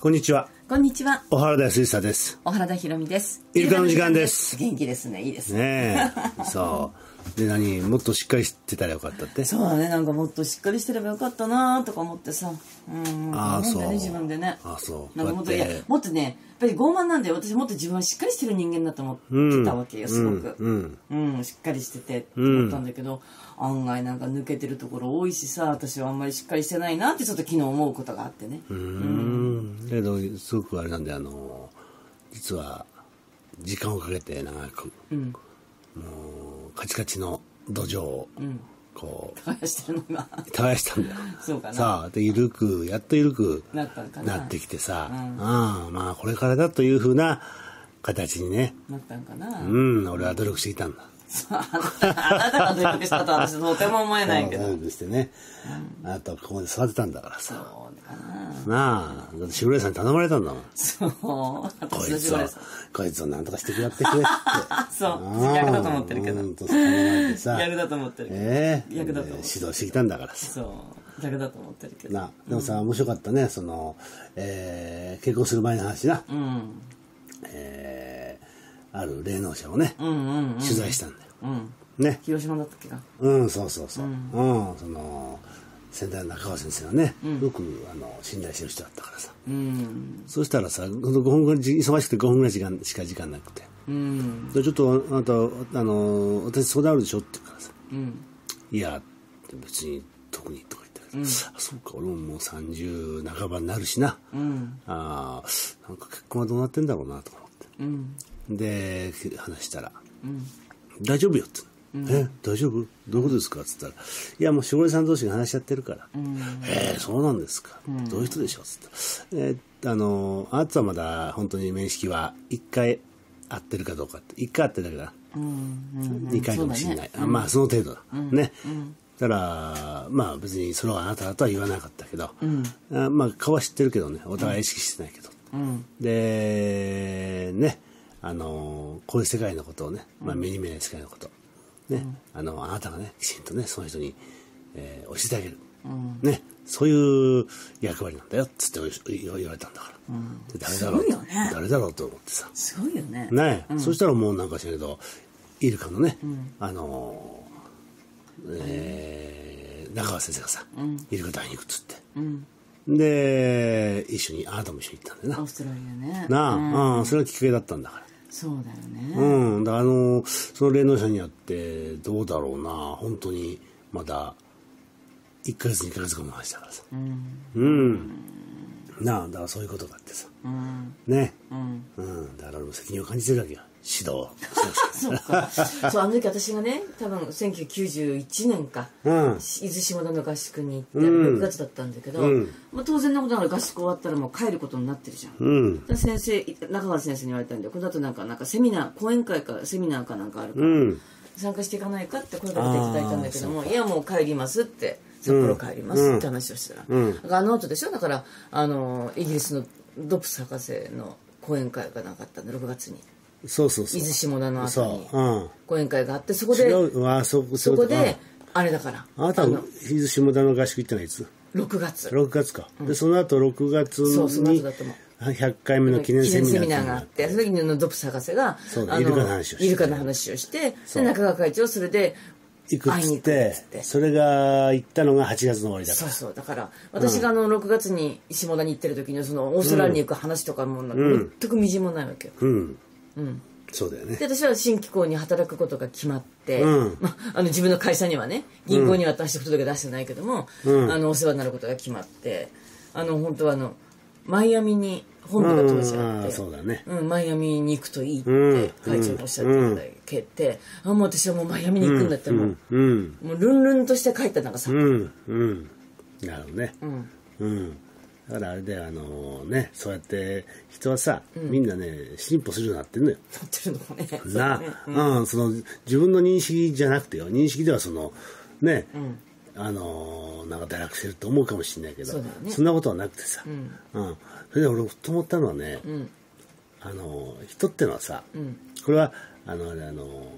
こんにちは。こんにちは。小原田康久です。小原田ひろみです。イルカの時間です元気ですね。いいですね。ねえ。そう。で、何もっとしっかりしてたらよかったって？そうだね。なんかもっとしっかりしてればよかったなとか思ってさ。うん。ああ思うんだよそうね、自分でね。ああそうなんかもっと、いや、もっとね、やっぱり傲慢なんだよ。私もっと自分はしっかりしてる人間だと思ってたわけよ、すごく。うん。うん、しっかりしててって思ったんだけど、案外なんか抜けてるところ多いしさ、私はあんまりしっかりしてないなってちょっと昨日思うことがあってね。うん。だけど、すごくあれなんで、あの、実は、時間をかけて長く、うん。もう、カチカチの土壌を、うん。こう、耕してるのが。耕したんだよ。そうかなさあ、で、ゆるく、やっとゆるくなったのかななってきてさ、うんうん、まあ、これからだというふうな形にね、なったんかな。うん、俺は努力していたんだ。あなたが努力したとは私とても思えないけど。努力してね、あなたはここで育てたんだからそうな。なあ、だってしぐれさんに頼まれたんだもん。そう。こ私いつをこいつをなんとかしてくれってくれって。そう。逆だと思ってるけどう。んと頼まれてさ、逆だと思ってるけど。ええ逆だと思う指導してきたんだからさ。そう。逆だと思ってるけど。なでもさ、面白かったね、その、えー結婚する前の話な。うん。えーある霊能者をね、うんうんうん。取材したんだよ。うん。ね。広島だったっけか。うん、そうそうそう。うん、その、先代の中川先生はね、よくあの信頼してる人だったからさ。うん。そしたらさ、ほんと5分ぐらい、忙しくて5分ぐらい時間しか時間なくて。うん。でちょっとあなた、あの、私相談あるでしょって言うからさ、うん。いや、別に特にとか言ったけど、あ、そうか、俺ももう30半ばになるしな。うん。ああ、なんか結婚はどうなってんだろうなとか思って。うん。で、話したら、うん。大丈夫よって。え、大丈夫？どういうことですか？って言ったら、いや、もう、しごれさん同士が話しちゃってるから。えー、そうなんですか？どういう人でしょう？って言ったら、えーあの、あなたはまだ本当に面識は一回会ってるかどうかって、一回会ってるだけだ。うん。二回かもしれない。あまあ、その程度だ。ね。たら、まあ別にそれはあなただとは言わなかったけど、あまあ顔は知ってるけどね、お互い意識してないけど。うん。で、ね、あの、こういう世界のことをね、まあ目に見えない世界のこと、ね、あの、あなたがね、きちんとね、その人に、えー教えてあげる。ね、そういう役割なんだよ、つって言われたんだから。で誰だろうね誰だろうと思ってさ。すごいよね。ね、そしたらもうなんか知らんけど、イルカのね、あのー、えー中川先生がさ、イルカ大に行くっつって。うん。で、一緒に、あなたも一緒に行ったんだよオーストラリアね。な。なあ、うん、それがきっかけだったんだから。そうだよね。うん、だからあの、その霊能者によって、どうだろうな、本当に、まだ、1ヶ月、2ヶ月後の話だからさ。うん。うん。なあ、だからそういうことがあってさ。うん。ね。うん。うん。だから俺も責任を感じてるわけよ。指導。そうか。そう、あの時私がね、多分1991年か、うん伊豆下田の合宿に行って、6月だったんだけど、まあ、当然なことながら合宿終わったらもう帰ることになってるじゃん。うん。で先生、中川先生に言われたんで、この後なんか、なんかセミナー、講演会かセミナーかなんかあるから、うん。参加していかないかって声かけていただいたんだけども、いやもう帰りますって、札幌帰りますって話をしてたら、あの後でしょ？だから、あの、イギリスのドプス博士の講演会がなかったんで、6月に。そうそうそう。伊豆下田の後にそう。うん。講演会があって、そこで、違う。あ、そ、そこで、あれだから、うんあなた伊豆下田の合宿行ったのはいつ？6月。6月か、でその後6月そうそのに後だと思う。100回目の記念セミナーがあって、その時にドプス博士が、イルカの話をして。イルカの話をして、で、中川会長、それで、行くっ会いに行くっつって。それが行ったのが8月の終わりだから。そうそう、だから、私があの、6月に下田に行ってる時に、その、オーストラリアに行く話とかも、全くみじんもないわけよ。うん、うん。そうだよね。で、私は新機構に働くことが決まって、うん。まあ、あの、自分の会社にはね、銀行には私届け出してないけども、うん。あの、お世話になることが決まって、あの、本当はあの、マイアミに本部が当時あって、ーそうだね。うん、マイアミに行くといいってうん。会長におっしゃっていただけて、あ、もう私はもうマイアミに行くんだって、もう、うん。もうルンルンとして帰ったなんかさ、うん。うん。なるほどね。うん、うんだからあれだよあのねそうやって人はさ、みんなね進歩するようになってんのよ。なってるのもね。な、ね。うん、その自分の認識じゃなくてよ。認識ではそのね、あのなんか堕落してると思うかもしれないけどそね。んなことはなくてさ、ん。うん。それで俺ふと思ったのはね、ん。あの人ってのはさ、ん。これはあのあの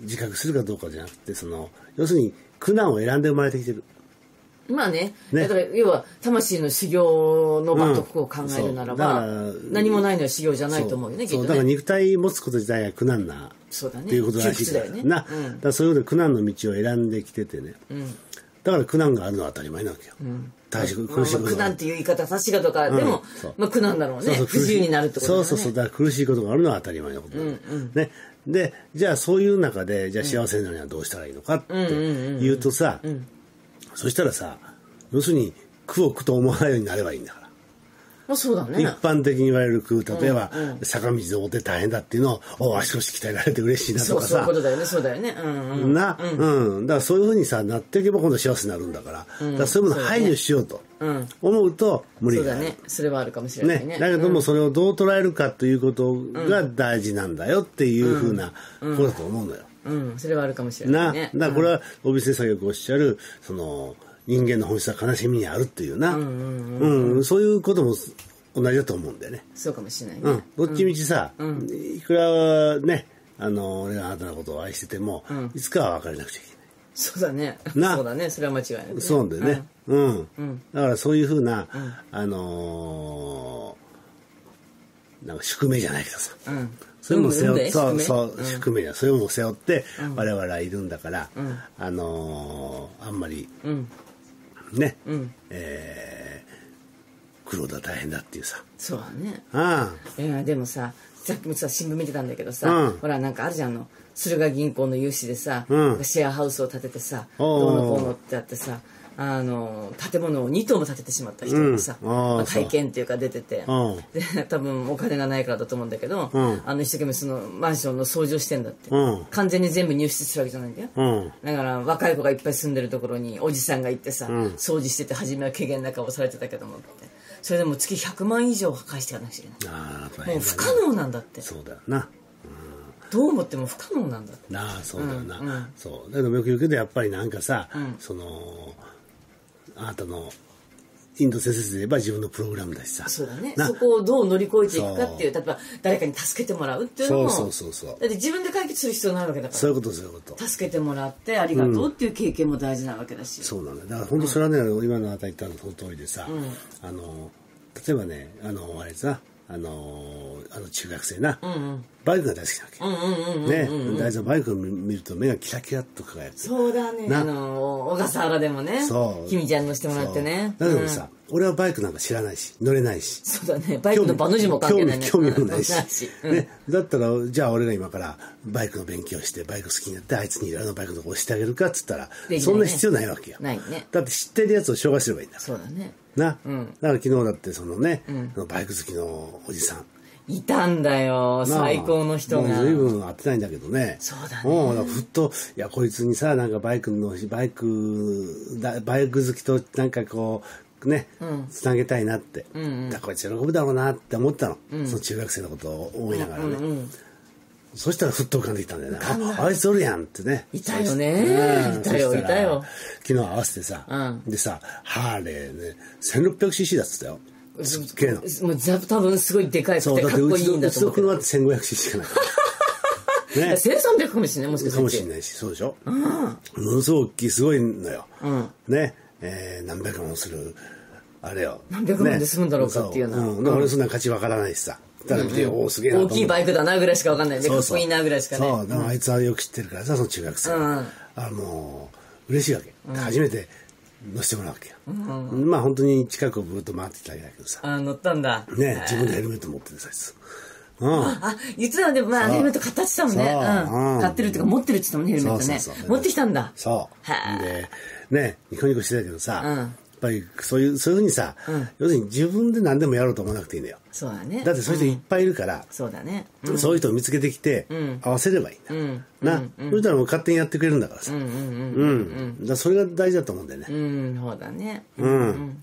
自覚するかどうかじゃなくてその要するに苦難を選んで生まれてきてる、まあね。ね。だから要は魂の修行の場とこう考えるならば、うん。何もないのは修行じゃないと思うよねきっとそうだからね肉体持つこと自体が苦難なそうだね。っていうことらしいかねな、うんだからそういうことで苦難の道を選んできててね、だから苦難があるのは当たり前なわけよ、大しまあ苦しまあ苦難っていう言い方確かとか、でもまあ苦難だろうね。不自由になるってことだよね。そうそうそう。だから苦しいことがあるのは当たり前のことだ、ね。でじゃあそういう中でじゃあ幸せになるにはどうしたらいいのかって言うとさ、そしたらさ要するに苦を苦と思わないようになればいいんだから。まあそうだね。一般的に言われる苦例えば、坂道登って大変だっていうのをお足腰鍛えられて嬉しいなそうとかさ。そういうことだよね。そうだよね。うんうんな、うん、だからそういうふうにさなっていけば今度幸せになるんだから,、だからそういうものを排除しようと思うと無理そうがあるだね。それはあるかもしれないね。ね。だけどもそれをどう捉えるかということが大事なんだよっていうふうなことだと思うのよ。うんそれはあるかもしれな、ないねだからこれは帯先生がよくおっしゃるその人間の本質は悲しみにあるっていうな、うんそういうことも同じだと思うんだよね。そうかもしれないね、うん、どっちみちさ、いくらねあの俺があなたのことを愛してても、いつかは別れなくちゃいけない。そうだね。な。そうだね。それは間違いない、ね、そうなんだよね。うん。だからそういうふうな、あのーなんか宿命じゃないけどさ。うんそういうのを背負って、うんそう、そう、宿命だ。そういうのを背負って、我々はいるんだから、あのーあんまり、ね、えー苦労だ大変だっていうさ。そうだね。あいやでもささっきもさ新聞見てたんだけどさ、うん。ほらなんかあるじゃんあの駿河銀行の融資でさ、うん。シェアハウスを建ててさどうのこうのってあってさあの建物を2棟も建ててしまった人がさ、うん。まあ体験っていうか出てて多分お金がないからだと思うんだけど、うん。あの一生懸命そのマンションの掃除をしてんだって、うん。完全に全部入室するわけじゃないんだよ、うん。だから若い子がいっぱい住んでるところにおじさんが行ってさ、掃除してて初めは怪げな顔されてたけどもって。それでも月100万以上返していかなくちゃいけない。もう不可能なんだって。そうだよな。どう思っても不可能なんだって。なあそうだよな、うんうん。そう。だけどよく言うけどやっぱりなんかさ、そのあなたのインド先生で言えば自分のプログラムだしさ。そうだね。な。そこをどう乗り越えていくかっていう例えば誰かに助けてもらうっていうのもそうそうそうそう。だって自分で解決する必要ないわけだから。そういうことそういうこと。助けてもらってありがとうっていう経験も大事なわけだし、そうなんだ。よだから本当それはね、今のあなた言ったのその通りでさ、あの例えばねあのあれさあのあの中学生な、バイクが大好きなわけ、ね。大体バイクを見見ると目がキラキラっと輝く。そうだね。な。あの小笠原でもね。そう。君ちゃん乗してもらってね。だけどさ、俺はバイクなんか知らないし乗れないし。そうだね。バイクの場の字も関係ないね。興味もないし。ね、だったらじゃあ俺が今からバイクの勉強してバイク好きになってあいつにあのバイクのとこ押してあげるかっつったら、ね。そんな必要ないわけよ。ないね。だって知ってるやつを紹介すればいいんだかそうだね。らな、だから昨日だってそのね、バイク好きのおじさんいたんだよ最高の人が。もう随分会ってないんだけどね。そうだね。ふっといやこいつにさなんかバイクのバイクだバイク好きとなんかこうね、つなげたいなって、だからこいつ喜ぶだろうなって思ったの、その中学生のことを思いながらね、そしたらふっと浮かんできたんだよね。ああいつおるやんってね。いたよね。うんいたよいたよ。昨日合わせてさ、うん。でさハーレーね 1600cc だっつったよすっげえの？もうざ多分すごいでかいくそうてかっこいいだって。うちのんだと思うけどうちの車って 1500cc しかないね1300かもしれないもしかしてかもしれないしそうでしょ、ものすごい大きいすごいのよ、ねえー何百万するあれよ何百万で済むんだろうかっていうなそん、俺そんな価値わからないしさただ見て、おおすげえな大きいバイクだなぐらいしかわかんないねかっこいいなぐらいしかねそうでもあいつはよく知ってるからさその中学生、うんあもう嬉しいわけ、初めて乗せてもらうわけよ、まあ本当に近くをブーッと回ってただけだけどさ。あ乗ったんだ。ね自分でヘルメット持ってるさあいつうん。あ言ってたんでまあヘルメット買ったって言たもんね。そう。うん。うん。買ってるっていうか持ってるって言ってたもんねヘルメットね。持ってきたんだ。そう。はあでねニコニコしてたけどさ、ぱりそういうそういうふうにさ、要するに自分で何でもやろうと思わなくていいんだよ。そうだね。だってそういう人いっぱいいるから、そうだね。そういう人を見つけてきて、合わせればいいん。だ、な、そしたらもう勝手にやってくれるんだからさ。うんだそれが大事だと思うんだよね。うん。そうだね。うん、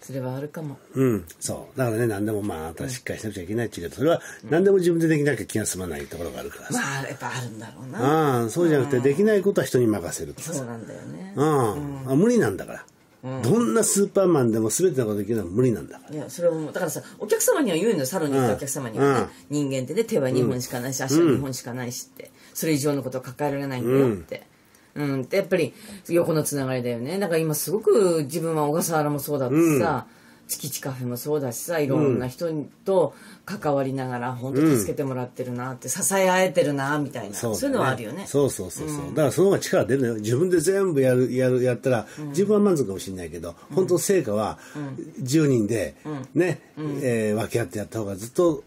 それはあるかも。うん。そう。だからね何でもまああなたはしっかりしなくちゃいけないっていうけどそれは何でも自分でできなきゃ気が済まないところがあるからさ、まあやっぱあるんだろうな。ああそうじゃなくてできないことは人に任せるそうなんだよね。うん、あ無理なんだから、どんなスーパーマンでも全てのことできるのは無理なんだから。いやそれはだからさお客様には言うのよサロンに行ったお客様に。はね、人間ってね手は2本しかないし足は2本しかないしって、それ以上のことは抱えられないんだよって、うん、でやっぱり横のつながりだよね。だから今すごく自分は小笠原もそうだってさ、月地カフェもそうだしさいろんな人と関わりながら本当助けてもらってるなって、支え合えてるなみたいなそう,、だね。いうのはあるよね。そうそうそうそう、だからその方が力出るのよ。自分で全部やるやるやったら、自分は満足かもしれないけど、本当成果は10人でね、えー分け合ってやった方がずっと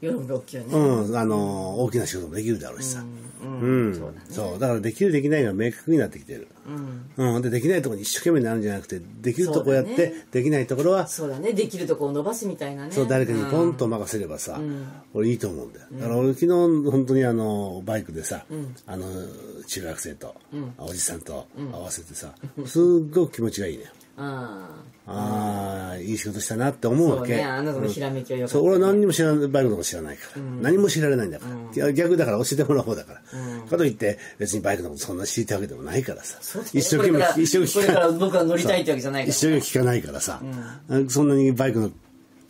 喜ぶ大きいよね、うん、あの大きな仕事もできるだろうしさ。うん、そうだからできるできないが明確になってきてる。うん、でできないところに一生懸命なるんじゃなくてできるとこやって、できないところはそうだね。できるとこを伸ばすみたいなね。そう誰かにポンと任せればさ、俺いいと思うんだよ。だから俺昨日本当にあのバイクでさ、あの中学生と、おじさんと合わせてさ、すっごく気持ちがいいねあああいい仕事したなって思うわけ。そうねあなたのひらめきはよかったそう俺は何にも知らないバイクのこと知らないから、何も知られないんだから、逆だから教えてもらう方だから、かといって別にバイクのことそんな知りたいわけでもないからさ。一生懸命一生懸命これから僕は乗りたいってわけじゃないから一生懸命聞かないからさ、そんなにバイクの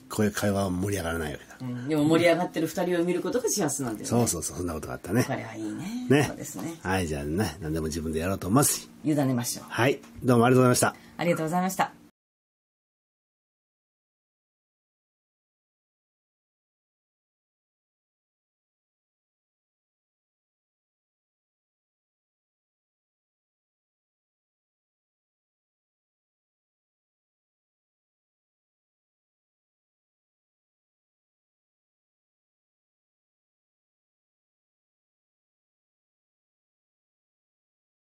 こういう会話は盛り上がらないわけだ、うん。でも盛り上がってる二人を見ることが幸せなんだよね。そうそうそう。そんなことがあったね。これはいいね。ね。そうですね。はいじゃあね何でも自分でやろうと思います委ねましょう。はい。どうもありがとうございましたありがとうございました。